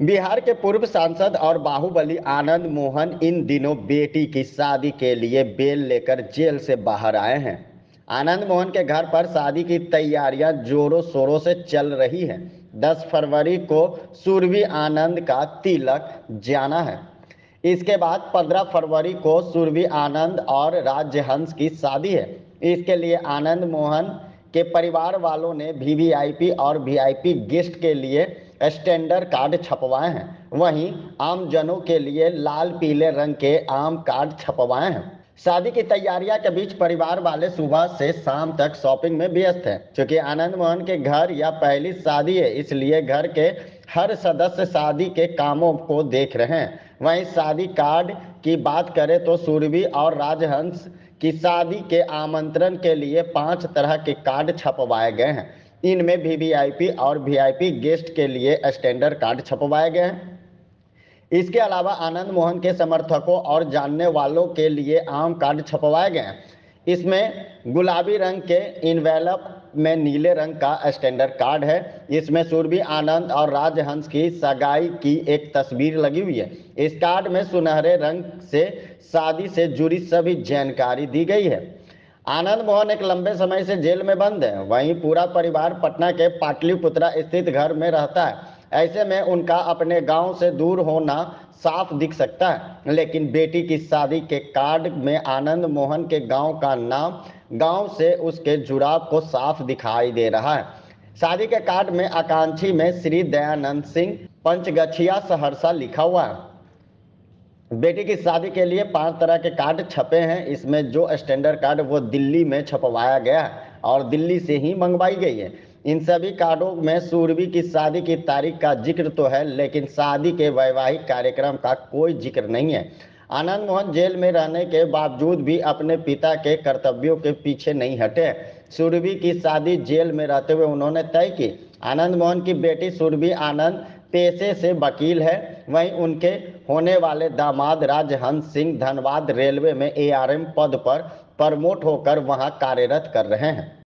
बिहार के पूर्व सांसद और बाहुबली आनंद मोहन इन दिनों बेटी की शादी के लिए बेल लेकर जेल से बाहर आए हैं। आनंद मोहन के घर पर शादी की तैयारियाँ जोरों शोरों से चल रही हैं। 10 फरवरी को सुरभि आनंद का तिलक जाना है। इसके बाद 15 फरवरी को सुरभि आनंद और राज्यहंस की शादी है। इसके लिए आनंद मोहन के परिवार वालों ने वीवीआईपी और वीआईपी गेस्ट के लिए स्टैंडर्ड कार्ड छपवाए हैं। वहीं आम जनों के लिए लाल, पीले रंग के आम कार्ड छपवाए हैं। शादी की तैयारियाँ के बीच परिवार वाले सुबह से शाम तक शॉपिंग में व्यस्त हैं। क्योंकि आनंद मोहन के घर या पहली शादी है, इसलिए घर के हर सदस्य शादी के कामों को देख रहे हैं। वहीं शादी कार्ड की बात करें तो सुरभि और राजहंस की शादी के आमंत्रण के लिए पाँच तरह के कार्ड छपवाए गए हैं। इनमें वीवीआईपी और वीआईपी गेस्ट के लिए स्टैंडर्ड कार्ड छपवाए गए हैं। इसके अलावा आनंद मोहन के समर्थकों और जानने वालों के लिए आम कार्ड छपवाए गए हैं। इसमें गुलाबी रंग के इन्वेलप में नीले रंग का स्टैंडर्ड कार्ड है। इसमें सुरभि आनंद और राजहंस की सगाई की एक तस्वीर लगी हुई है। इस कार्ड में सुनहरे रंग से, शादी से जुड़ी सभी जानकारी दी गई है। आनंद मोहन एक लंबे समय से जेल में बंद है। वहीं पूरा परिवार पटना के पाटलिपुत्रा स्थित घर में रहता है। ऐसे में उनका अपने गाँव से दूर होना साफ़ दिख सकता है। लेकिन बेटी की शादी के कार्ड में आनंद मोहन के गाँव का नाम, गाँव से उसके जुड़ाव को साफ़ दिखाई दे रहा है। शादी के कार्ड में आकांक्षी में श्री दयानंद सिंह, पंचगछिया सहरसा लिखा हुआ है। बेटी की शादी के लिए पाँच तरह के कार्ड छपे हैं। इसमें जो स्टैंडर्ड कार्ड वो दिल्ली में छपवाया गया और दिल्ली से ही मंगवाई गई है। इन सभी कार्डों में सूरवी की शादी की तारीख का ज़िक्र तो है, लेकिन शादी के वैवाहिक कार्यक्रम का कोई ज़िक्र नहीं है। आनंद मोहन जेल में रहने के बावजूद भी अपने पिता के कर्तव्यों के पीछे नहीं हटे। सुरभि की शादी जेल में रहते हुए उन्होंने तय की। आनंद मोहन की बेटी सुरभि आनंद पेशे से वकील है। वहीं उनके होने वाले दामाद राजहंस सिंह धनबाद रेलवे में एआरएम पद पर प्रमोट होकर वहाँ कार्यरत कर रहे हैं।